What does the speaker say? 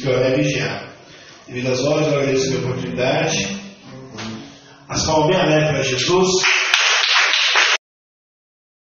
que eu é vigiar. Devido às horas, eu agradeço a oportunidade. As palminhas, né, para Jesus.